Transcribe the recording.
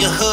your hood.